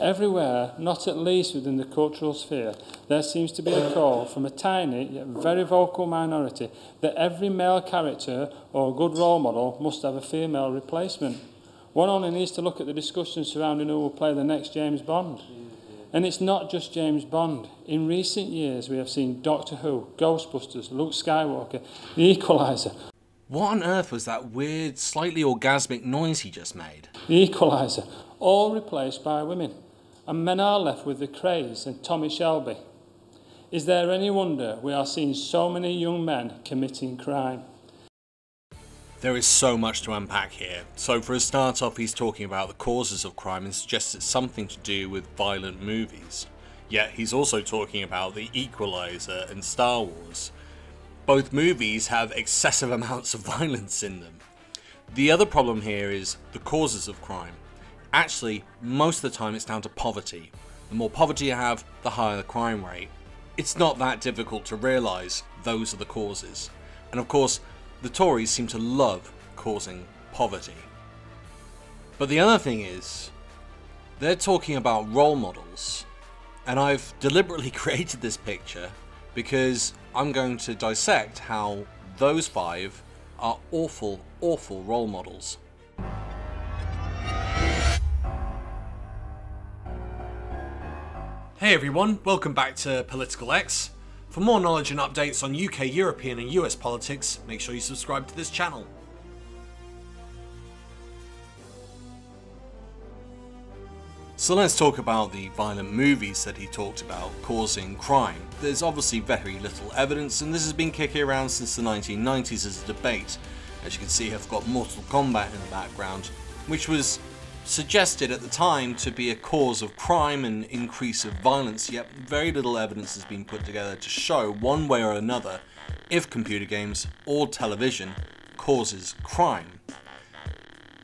Everywhere, not at least within the cultural sphere, there seems to be a call from a tiny yet very vocal minority that every male character or good role model must have a female replacement. One only needs to look at the discussion surrounding who will play the next James Bond. And it's not just James Bond. In recent years, we have seen Doctor Who, Ghostbusters, Luke Skywalker, The Equalizer. What on earth was that weird, slightly orgasmic noise he just made? The Equalizer, all replaced by women. And men are left with the Krays and Tommy Shelby. Is there any wonder we are seeing so many young men committing crime? There is so much to unpack here. So, for a start off, he's talking about the causes of crime and suggests it's something to do with violent movies. Yet, he's also talking about The Equalizer and Star Wars. Both movies have excessive amounts of violence in them. The other problem here is the causes of crime. Actually, most of the time it's down to poverty. The more poverty you have, the higher the crime rate. It's not that difficult to realise those are the causes. And of course, the Tories seem to love causing poverty. But the other thing is, they're talking about role models, and I've deliberately created this picture because I'm going to dissect how those five are awful, awful role models. Hey everyone, welcome back to Political X. For more knowledge and updates on UK, European and US politics, make sure you subscribe to this channel. So let's talk about the violent movies that he talked about causing crime. There's obviously very little evidence and this has been kicking around since the 1990s as a debate. As you can see I've got Mortal Kombat in the background, which was suggested at the time to be a cause of crime and increase of violence, yet very little evidence has been put together to show one way or another if computer games or television causes crime.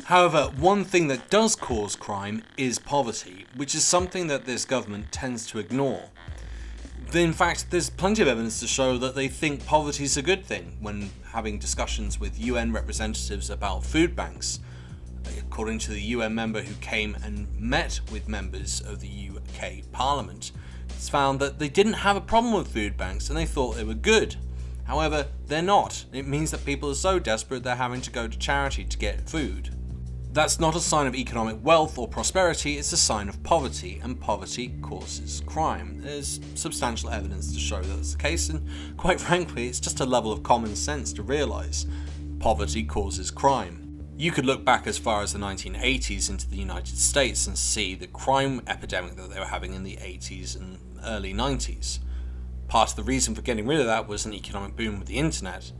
However, one thing that does cause crime is poverty, which is something that this government tends to ignore. In fact, there's plenty of evidence to show that they think poverty is a good thing when having discussions with UN representatives about food banks. According to the UN member who came and met with members of the UK Parliament, it's found that they didn't have a problem with food banks and they thought they were good. However, they're not. It means that people are so desperate they're having to go to charity to get food. That's not a sign of economic wealth or prosperity, it's a sign of poverty, and poverty causes crime. There's substantial evidence to show that's the case, and quite frankly, it's just a level of common sense to realise poverty causes crime. You could look back as far as the 1980s into the United States and see the crime epidemic that they were having in the 80s and early 90s. Part of the reason for getting rid of that was an economic boom with the internet,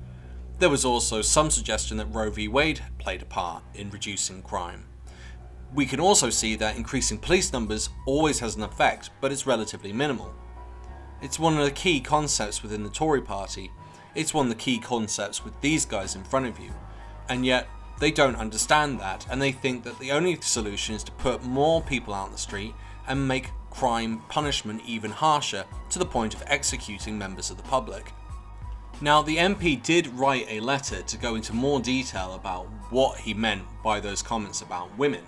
there was also some suggestion that Roe v. Wade played a part in reducing crime. We can also see that increasing police numbers always has an effect, but it's relatively minimal. It's one of the key concepts within the Tory party, it's one of the key concepts with these guys in front of you, and yet they don't understand that and they think that the only solution is to put more people out in the street and make crime punishment even harsher to the point of executing members of the public. Now, the MP did write a letter to go into more detail about what he meant by those comments about women.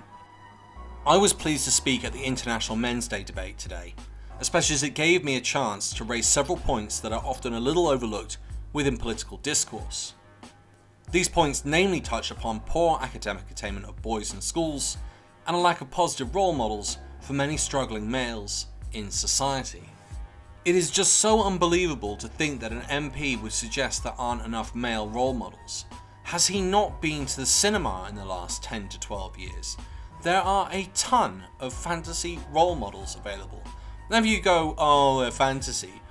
I was pleased to speak at the International Men's Day debate today, especially as it gave me a chance to raise several points that are often a little overlooked within political discourse. These points namely touch upon poor academic attainment of boys in schools and a lack of positive role models for many struggling males in society. It is just so unbelievable to think that an MP would suggest there aren't enough male role models. Has he not been to the cinema in the last 10 to 12 years? There are a ton of fantasy role models available. Whenever you go, oh, fantasy,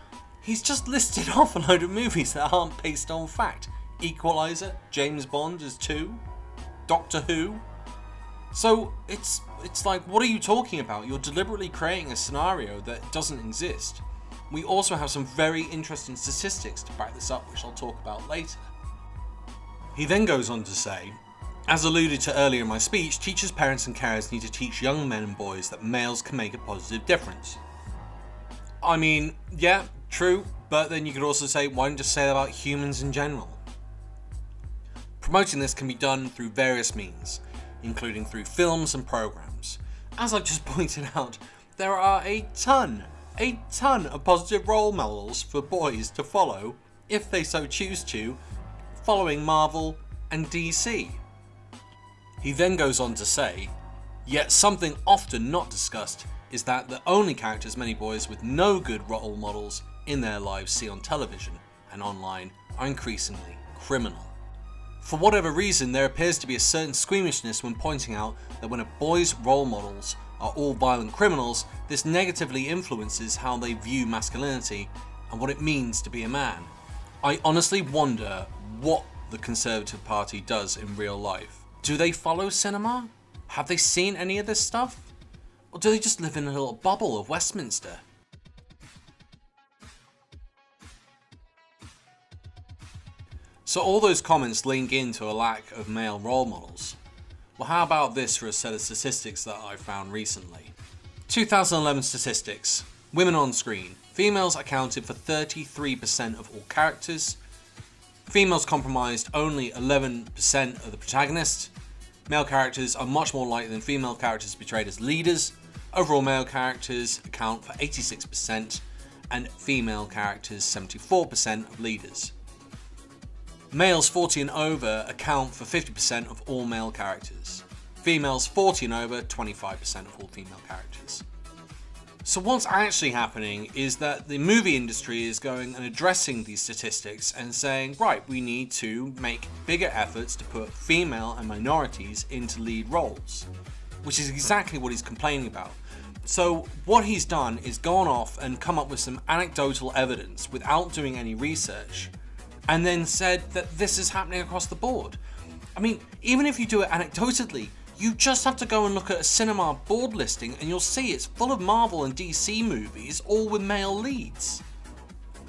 he's just listed off a load of movies that aren't based on fact. Equalizer, James Bond is two, Doctor Who. So it's it's like, what are you talking about? You're deliberately creating a scenario that doesn't exist. We also have some very interesting statistics to back this up, which I'll talk about later. He then goes on to say, as alluded to earlier in my speech, teachers, parents and carers need to teach young men and boys that males can make a positive difference. I mean, yeah, true, but then you could also say, why don't you just say that about humans in general? Promoting this can be done through various means, including through films and programs. As I've just pointed out, there are a ton, a ton of positive role models for boys to follow if they so choose to, following Marvel and DC. He then goes on to say, Yet something often not discussed is that the only characters many boys with no good role models in their lives see on television and online are increasingly criminal. For whatever reason, there appears to be a certain squeamishness when pointing out that when a boy's role models are all violent criminals, this negatively influences how they view masculinity and what it means to be a man. I honestly wonder what the Conservative Party does in real life. Do they follow cinema? Have they seen any of this stuff? Or do they just live in a little bubble of Westminster? So all those comments link into a lack of male role models. Well how about this for a set of statistics that I found recently. 2011 statistics. Women on screen. Females accounted for 33% of all characters. Females comprised only 11% of the protagonists. Male characters are much more likely than female characters portrayed as leaders. Overall male characters account for 86% and female characters 74% of leaders. Males 40 and over account for 50% of all male characters. Females 40 and over, 25% of all female characters. So what's actually happening is that the movie industry is going and addressing these statistics and saying, right, we need to make bigger efforts to put female and minorities into lead roles, which is exactly what he's complaining about. So what he's done is gone off and come up with some anecdotal evidence without doing any research and then said that this is happening across the board. I mean, even if you do it anecdotally, you just have to go and look at a cinema board listing and you'll see it's full of Marvel and DC movies, all with male leads.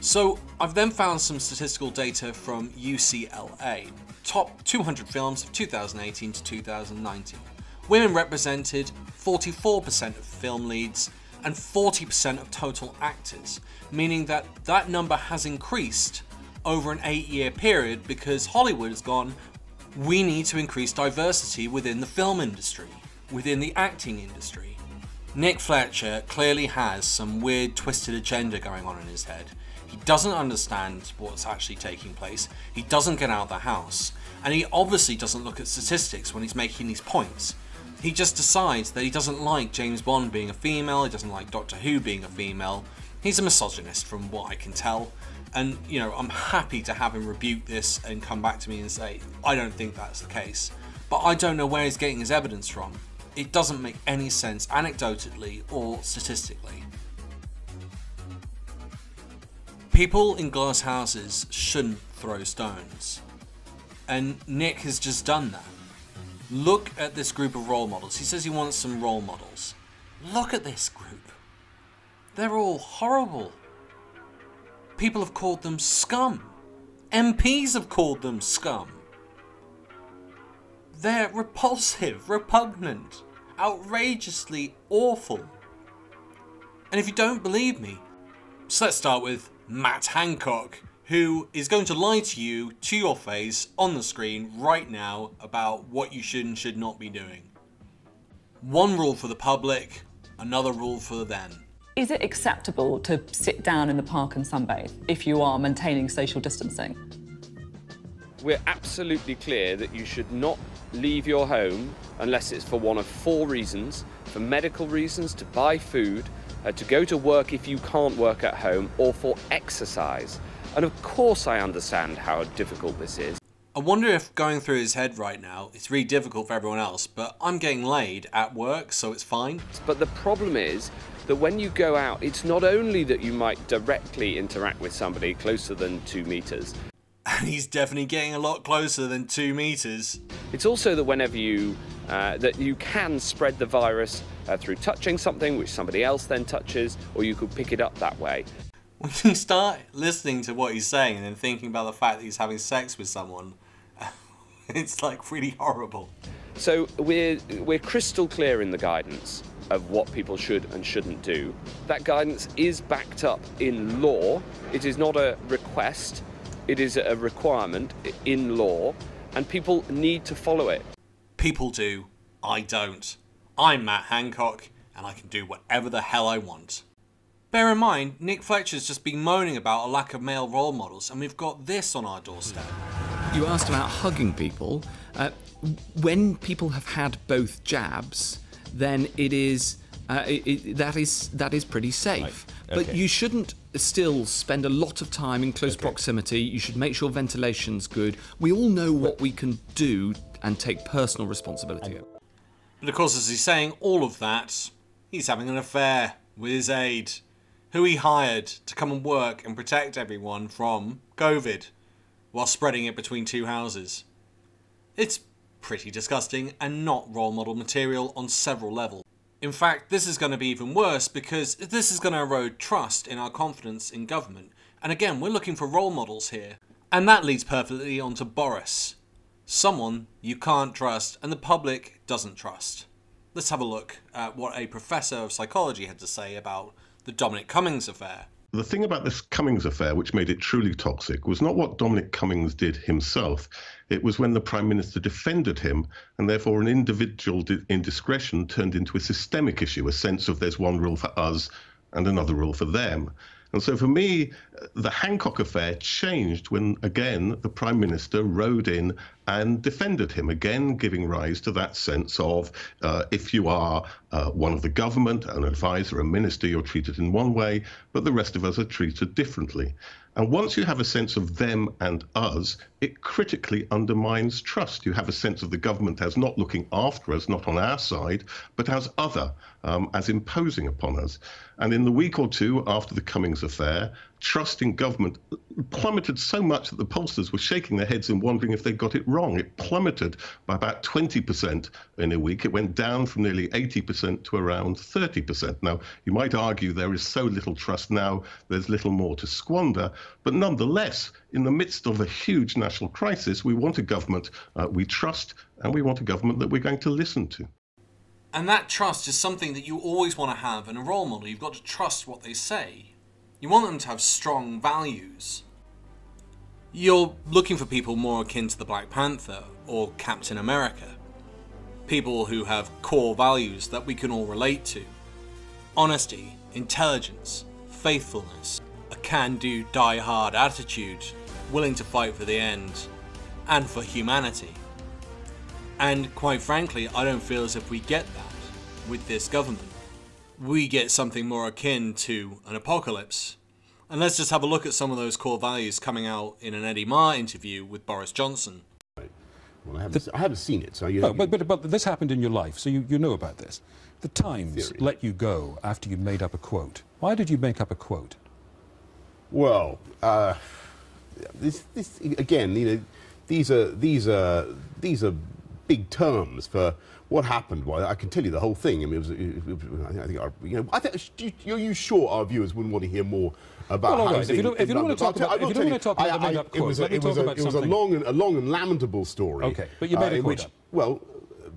So I've then found some statistical data from UCLA, top 200 films of 2018 to 2019. Women represented 44% of film leads and 40% of total actors, meaning that that number has increased over an eight year period because Hollywood has gone, we need to increase diversity within the film industry, within the acting industry. Nick Fletcher clearly has some weird twisted agenda going on in his head. He doesn't understand what's actually taking place, he doesn't get out of the house, and he obviously doesn't look at statistics when he's making these points. He just decides that he doesn't like James Bond being a female, he doesn't like Doctor Who being a female. He's a misogynist from what I can tell, and, you know, I'm happy to have him rebuke this and come back to me and say, I don't think that's the case. But I don't know where he's getting his evidence from. It doesn't make any sense anecdotally or statistically. People in glass houses shouldn't throw stones. And Nick has just done that. Look at this group of role models. He says he wants some role models. Look at this group. They're all horrible. People have called them scum. MPs have called them scum. They're repulsive, repugnant, outrageously awful. And if you don't believe me, so let's start with Matt Hancock, who is going to lie to you to your face on the screen right now about what you should and should not be doing. One rule for the public, another rule for them. Is it acceptable to sit down in the park and sunbathe if you are maintaining social distancing? We're absolutely clear that you should not leave your home unless it's for one of four reasons for medical reasons, to buy food, uh, to go to work if you can't work at home, or for exercise. And of course, I understand how difficult this is. I wonder if going through his head right now, it's really difficult for everyone else, but I'm getting laid at work, so it's fine. But the problem is that when you go out, it's not only that you might directly interact with somebody closer than two meters. And he's definitely getting a lot closer than two meters. It's also that whenever you uh, that you can spread the virus uh, through touching something which somebody else then touches, or you could pick it up that way. When you start listening to what he's saying and then thinking about the fact that he's having sex with someone, it's like really horrible. So we're we're crystal clear in the guidance of what people should and shouldn't do. That guidance is backed up in law. It is not a request, it is a requirement in law, and people need to follow it. People do. I don't. I'm Matt Hancock, and I can do whatever the hell I want. Bear in mind, Nick Fletcher's just been moaning about a lack of male role models, and we've got this on our doorstep. You asked about hugging people. Uh, when people have had both jabs, then it is uh, it, it, that is that is pretty safe. Right. Okay. But you shouldn't still spend a lot of time in close proximity. You should make sure ventilation's good. We all know what we can do and take personal responsibility. But of course, as he's saying all of that, he's having an affair with his aide, who he hired to come and work and protect everyone from COVID while spreading it between two houses. It's pretty disgusting and not role model material on several levels. In fact, this is going to be even worse because this is going to erode trust in our confidence in government. And again, we're looking for role models here. And that leads perfectly onto Boris. Someone you can't trust and the public doesn't trust. Let's have a look at what a professor of psychology had to say about the Dominic Cummings affair. The thing about this Cummings affair, which made it truly toxic, was not what Dominic Cummings did himself. It was when the Prime Minister defended him, and therefore an individual indiscretion turned into a systemic issue, a sense of there's one rule for us and another rule for them. And so for me, uh, the Hancock affair changed when, again, the Prime Minister rode in and defended him, again giving rise to that sense of uh, if you are uh, one of the government, an advisor, a minister, you're treated in one way, but the rest of us are treated differently. And once you have a sense of them and us, it critically undermines trust. You have a sense of the government as not looking after us, not on our side, but as other, um, as imposing upon us. And in the week or two after the Cummings affair, trust in government plummeted so much that the pollsters were shaking their heads and wondering if they'd got it wrong. It plummeted by about 20% in a week. It went down from nearly 80% to around 30%. Now, you might argue there is so little trust now, there's little more to squander. But nonetheless, in the midst of a huge national crisis, we want a government uh, we trust and we want a government that we're going to listen to. And that trust is something that you always want to have in a role model. You've got to trust what they say. You want them to have strong values. You're looking for people more akin to the Black Panther or Captain America. People who have core values that we can all relate to. Honesty, intelligence, faithfulness, a can-do, die-hard attitude, willing to fight for the end, and for humanity. And quite frankly, I don't feel as if we get that with this government. We get something more akin to an apocalypse. And let's just have a look at some of those core values coming out in an Eddie Marr interview with Boris Johnson. Well, I haven't, I haven't seen it, so you. No, but, but, but this happened in your life, so you, you know about this. The Times Theory. let you go after you made up a quote. Why did you make up a quote? Well, uh, this, this again, you know, these are these are these are big terms for what happened. Well, I can tell you the whole thing. I mean, it was, it was I think, our, you know, I think, do you- are you sure our viewers wouldn't want to hear more about? Well, all how right, if you don't- if you don't want to talk about- if you don't want to talk about the I- made-up I- quote, it was a- let me talk about It was a long and a long and lamentable story. uh, Okay, but you made in which, up. well,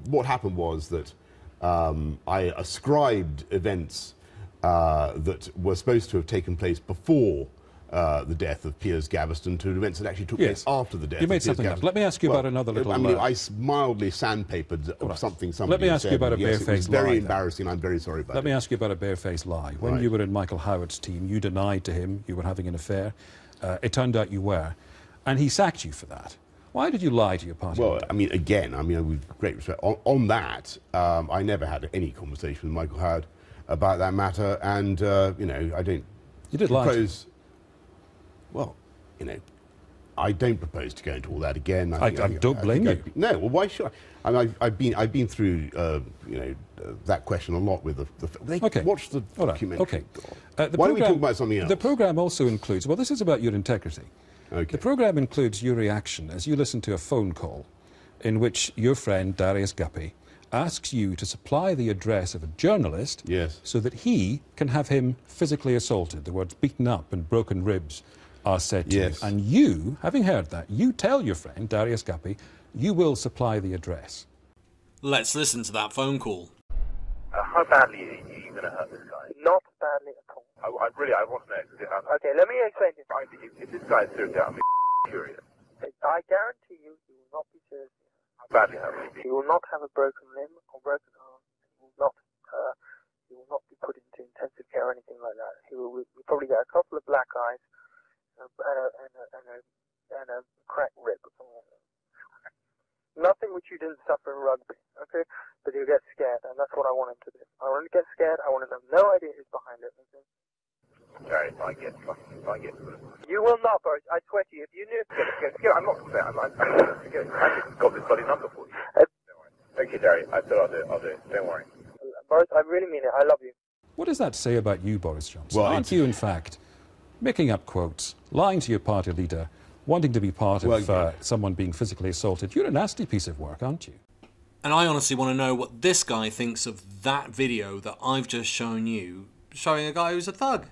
what happened was that um, I ascribed events uh, that were supposed to have taken place before. Uh, the death of Piers Gaveston to events that actually took Yes. place after the death. You made something up. Let me ask you Well, about another little, I mean, uh, I mildly sandpapered right. something. Let me ask you about a yes, barefaced Very lie, then. embarrassing. I'm very sorry about Let it. me ask you about a barefaced lie. When Right. you were in Michael Howard's team, you denied to him you were having an affair. Uh, it turned out you were. And he sacked you for that. Why did you lie to your party? Well. I mean, again, I mean, with great respect, on, on that, um, I never had any conversation with Michael Howard about that matter, and uh, you know, I don't You did lie propose. Well, you know, I don't propose to go into all that again. I- think- I don't think blame you. No, well, why should I? I mean, I've, I've been I've been through uh, you know uh, that question a lot with the. the they Okay. Watch the All right. documentary. Okay. Uh, the why don't we talk program- about something else? The program also includes, well, this is about your integrity. Okay. The program includes your reaction as you listen to a phone call in which your friend Darius Guppy asks you to supply the address of a journalist Yes. so that he can have him physically assaulted. The words beaten up and broken ribs are said to Yes. you. And you, having heard that, you tell your friend Darius Guppy you will supply the address. Let's listen to that phone call. Uh, how badly are you going to hurt this guy? Not badly at all. I, I really, I want to know. 'cause I, Okay, let me explain this. I, if, if this guy's serious, I'm curious. I guarantee you, he will not be seriously hurt. How badly hurt he will not have a broken limb or broken arm. He will not. Uh, he put into intensive care or anything like that. He will, will probably get a couple of black eyes and a, and a, and a, and a, and a cracked rib or something like that. Nothing which you didn't suffer in rugby, okay? But he'll get scared, and that's what I want him to do. I want him to get scared. I want him to have no idea who's behind it. Okay? Gary, if I get fucking, if I get You will not, Boris. I swear to you. If you knew, Get, get, I'm not upset. I'm, I'm, I'm forget it. I just got this bloody number for you. Uh, Don't worry. Okay, Derry. I said I'll do it. I'll do it. Don't worry. Boris, I really mean it. I love you. What does that say about you, Boris Johnson? Well, Aren't you, in fact, making up quotes, lying to your party leader, wanting to be part Well, of uh, someone being physically assaulted? You're a nasty piece of work, aren't you? And I honestly want to know what this guy thinks of that video that I've just shown you, showing a guy who's a thug.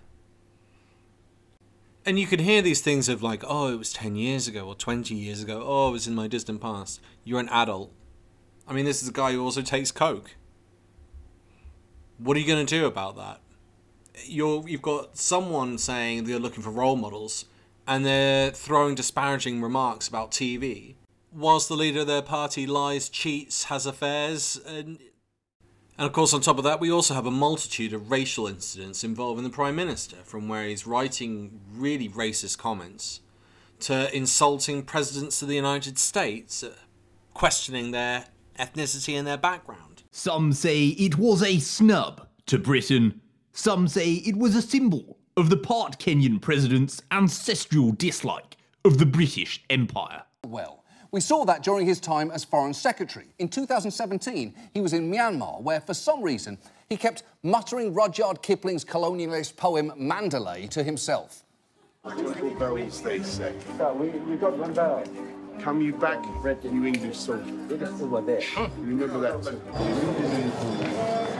And you can hear these things of like, oh, it was 10 years ago or 20 years ago. Oh, it was in my distant past. You're an adult. I mean, this is a guy who also takes coke. What are you going to do about that? You're, you've got someone saying they're looking for role models and they're throwing disparaging remarks about TV whilst the leader of their party lies, cheats, has affairs, and and of course on top of that we also have a multitude of racial incidents involving the Prime Minister, from where he's writing really racist comments to insulting presidents of the United States, uh, questioning their ethnicity and their background. Some say it was a snub to Britain. Some say it was a symbol of the part Kenyan president's ancestral dislike of the British Empire. well. We saw that during his time as Foreign Secretary. In 2017, he was in Myanmar, where for some reason he kept muttering Rudyard Kipling's colonialist poem Mandalay to himself. bells, they say. we, we got one bell. Come you back, you English soldier. over there. Remember that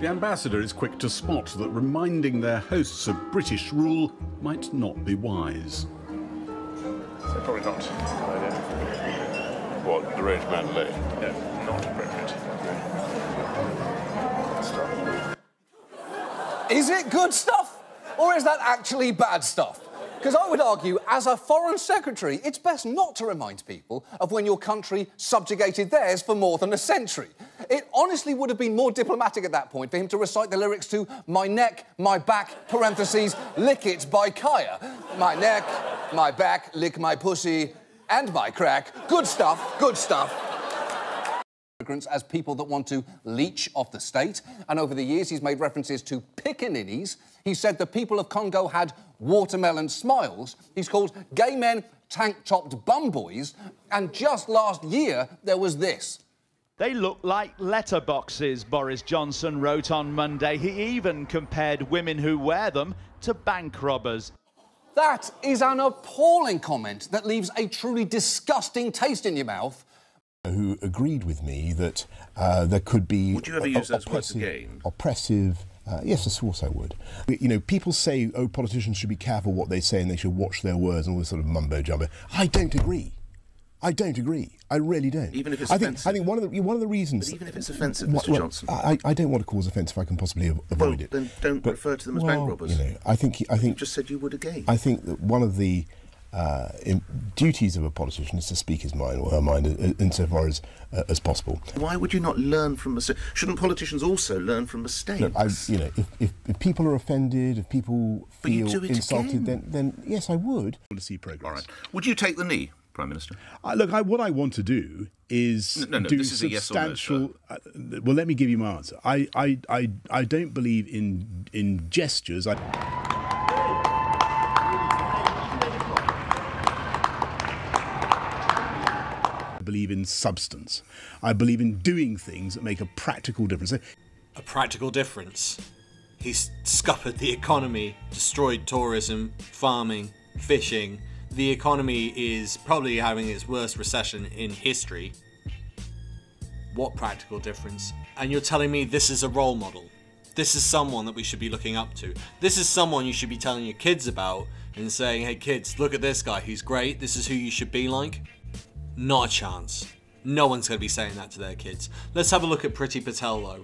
The ambassador is quick to spot that reminding their hosts of British rule might not be wise. So probably not. What, the Rage Mandalay? Yeah, not appropriate. Is it good stuff? Or is that actually bad stuff? Because I would argue, as a foreign secretary, it's best not to remind people of when your country subjugated theirs for more than a century. It honestly would have been more diplomatic at that point for him to recite the lyrics to My Neck, My Back, parentheses, Lick It by Khia. My neck, my back, lick my pussy, and my crack. Good stuff, good stuff immigrants as people that want to leech off the state. And over the years, he's made references to pickaninnies. He said the people of Congo had watermelon smiles. He's called gay men tank-topped bum boys. And just last year, there was this. They look like letterboxes, Boris Johnson wrote on Monday. He even compared women who wear them to bank robbers. That is an appalling comment that leaves a truly disgusting taste in your mouth. Who agreed with me that uh, there could be. Would you ever use those words oppressive- again? Oppressive. Uh, yes, of course I would. You know, people say, oh, politicians should be careful what they say and they should watch their words and all this sort of mumbo jumbo. I don't agree. I don't agree. I really don't. Even if it's I think, offensive? I think one of the one of the reasons. But even if it's offensive, Mr. well, Johnson. I, I don't want to cause offence if I can possibly av- avoid Well, it. then don't But- refer to them as well, bank robbers. You know, I think I think You just said you would again. I think that one of the uh, im- duties of a politician is to speak his mind or her mind uh, insofar as uh, as possible. Why would you not learn from mistakes? Shouldn't politicians also learn from mistakes? Look, I, you know, if, if, if people are offended, if people feel insulted, again. then then yes, I would. Policy progress. All right. Would you take the knee, Prime Minister? Uh, look, I, what I want to do is No, no, no, do this is a yes or no, substantial. uh, well, let me give you my answer. I, I, I, I don't believe in in gestures. I, I believe in substance. I believe in doing things that make a practical difference. A practical difference. He's scuppered the economy, destroyed tourism, farming, fishing. The economy is probably having its worst recession in history. What practical difference? And you're telling me this is a role model? This is someone that we should be looking up to. This is someone you should be telling your kids about and saying, hey kids, look at this guy, he's great, this is who you should be like? Not a chance. No one's going to be saying that to their kids. Let's have a look at Priti Patel though.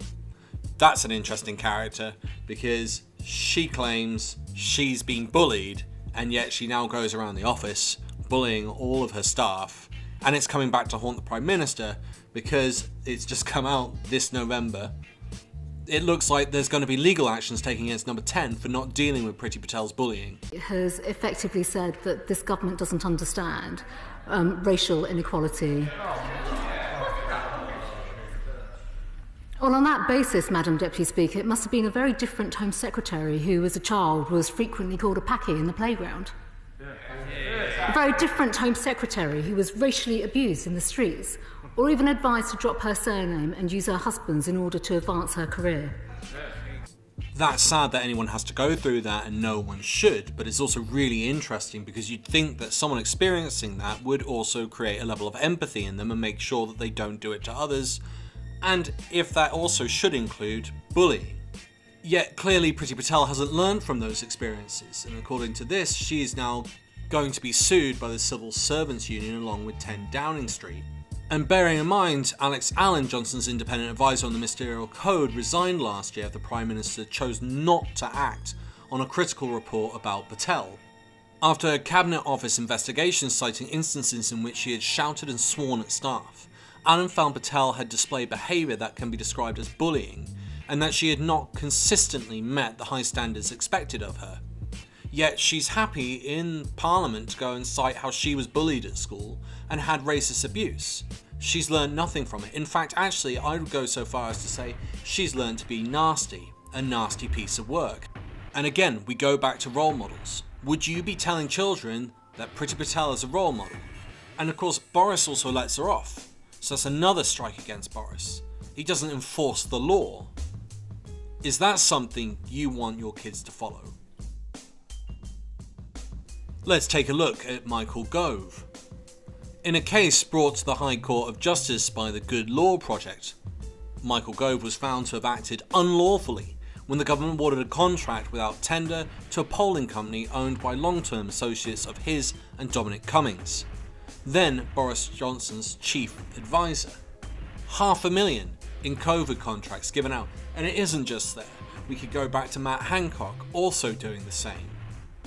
That's an interesting character because she claims she's been bullied and yet she now goes around the office bullying all of her staff And it's coming back to haunt the Prime Minister because it's just come out this November. It looks like there's going to be legal actions taken against number 10 for not dealing with Priti Patel's bullying. has effectively said that this government doesn't understand um, racial inequality. Well, on that basis, Madam Deputy Speaker, it must have been a very different Home Secretary who, as a child, was frequently called a packy in the playground. A very different Home Secretary who was racially abused in the streets, or even advised to drop her surname and use her husband's in order to advance her career. That's sad that anyone has to go through that and no one should, but it's also really interesting because you'd think that someone experiencing that would also create a level of empathy in them and make sure that they don't do it to others, and if that also should include bullying. Yet clearly Priti Patel hasn't learned from those experiences, and according to this, she is now going to be sued by the Civil Servants Union along with 10 Downing Street. And bearing in mind, Alex Allan, Johnson's independent advisor on the Ministerial Code, resigned last year the Prime Minister chose not to act on a critical report about Patel. After a Cabinet Office investigation citing instances in which she had shouted and sworn at staff, Allen found Patel had displayed behaviour that can be described as bullying, and that she had not consistently met the high standards expected of her. Yet she's happy in Parliament to go and cite how she was bullied at school and had racist abuse. She's learned nothing from it. In fact, actually, I would go so far as to say she's learned to be nasty, a nasty piece of work. And again, we go back to role models. Would you be telling children that Priti Patel is a role model? And of course, Boris also lets her off. So that's another strike against Boris. He doesn't enforce the law. Is that something you want your kids to follow? Let's take a look at Michael Gove. In a case brought to the High Court of Justice by the Good Law Project, Michael Gove was found to have acted unlawfully when the government awarded a contract without tender to a polling company owned by long term associates of his and Dominic Cummings, then Boris Johnson's chief advisor. Half a million in COVID contracts given out, and it isn't just there. We could go back to Matt Hancock also doing the same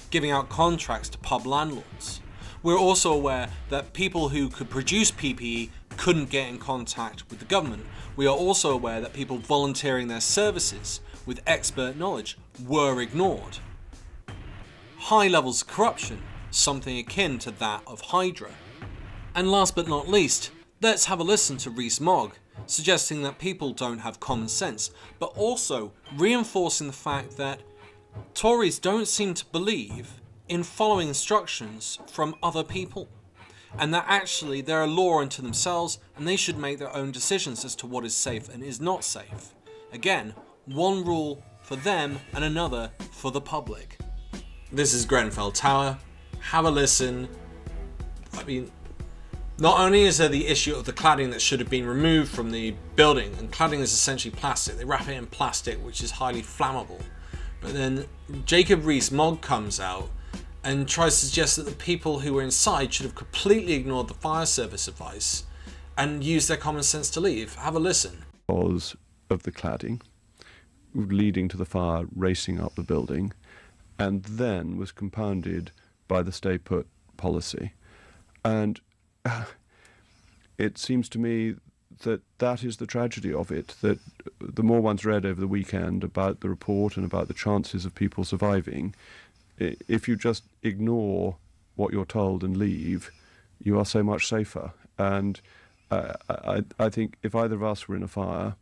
giving out contracts to pub landlords. We're also aware that people who could produce PPE couldn't get in contact with the government. We are also aware that people volunteering their services with expert knowledge were ignored. High levels of corruption, something akin to that of Hydra. And last but not least, let's have a listen to Rees Mogg, suggesting that people don't have common sense, but also reinforcing the fact that Tories don't seem to believe in following instructions from other people, and that actually they're a law unto themselves and they should make their own decisions as to what is safe and is not safe. Again, one rule for them and another for the public. This is Grenfell Tower. Have a listen. I mean, not only is there the issue of the cladding that should have been removed from the building, and cladding is essentially plastic, they wrap it in plastic which is highly flammable. But then Jacob Rees-Mogg comes out and tries to suggest that the people who were inside should have completely ignored the fire service advice and used their common sense to leave. Have a listen. Because of the cladding, leading to the fire racing up the building, and then was compounded by the stay put policy. And uh, it seems to me that that is the tragedy of it. That the more one's read over the weekend about the report and about the chances of people surviving, if you just ignore what you're told and leave, you are so much safer. And uh, I, I think if either of us were in a fire,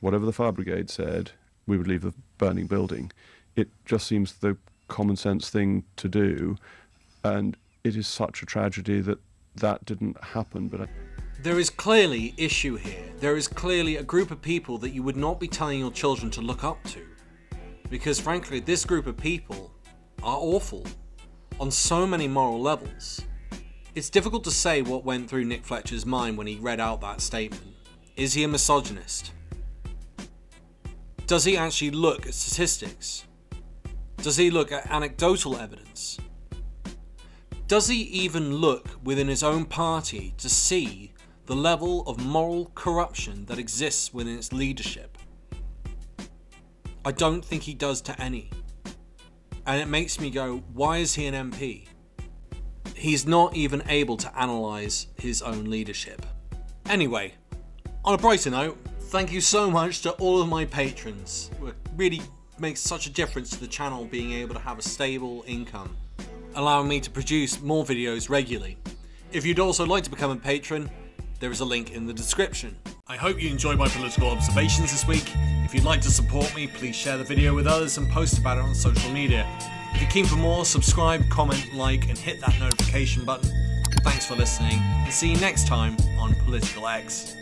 whatever the fire brigade said, we would leave the burning building. It just seems the common sense thing to do, and it is such a tragedy that that didn't happen. But I there is clearly issue here. There is clearly a group of people that you would not be telling your children to look up to. Because frankly, this group of people are awful on so many moral levels. It's difficult to say what went through Nick Fletcher's mind when he read out that statement. Is he a misogynist? Does he actually look at statistics? Does he look at anecdotal evidence? Does he even look within his own party to see the level of moral corruption that exists within its leadership. I don't think he does to any. And it makes me go, why is he an MP? he's not even able to analyse his own leadership. Anyway, on a brighter note, thank you so much to all of my patrons. It really makes such a difference to the channel being able to have a stable income, allowing me to produce more videos regularly. If you'd also like to become a patron, there is a link in the description. I hope you enjoyed my political observations this week. If you'd like to support me, please share the video with others and post about it on social media. If you're keen for more, subscribe, comment, like, and hit that notification button. Thanks for listening, and see you next time on Political X.